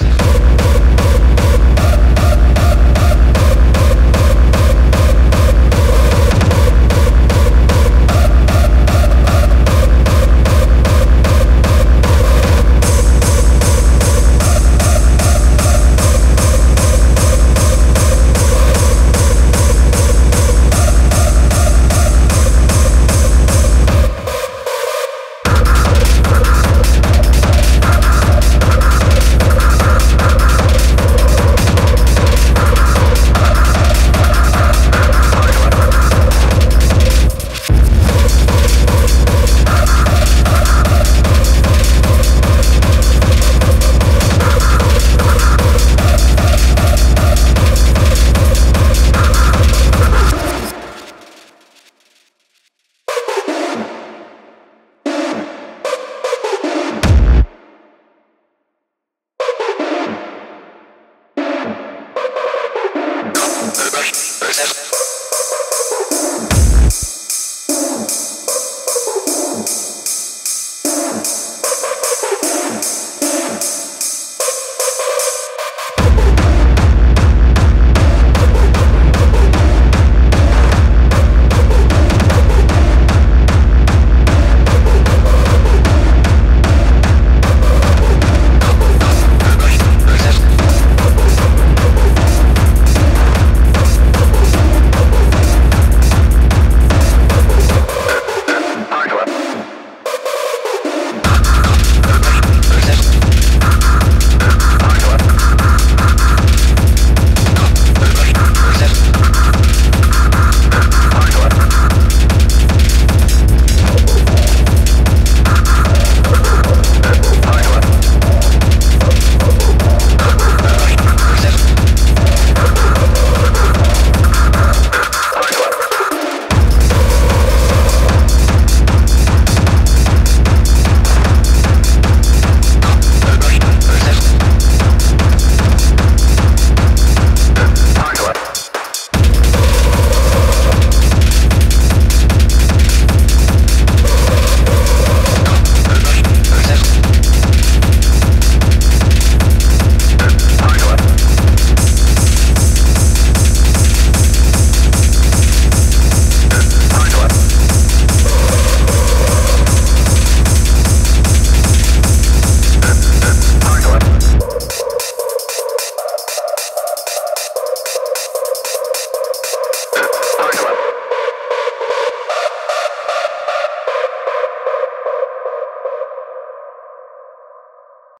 Bye. Perception.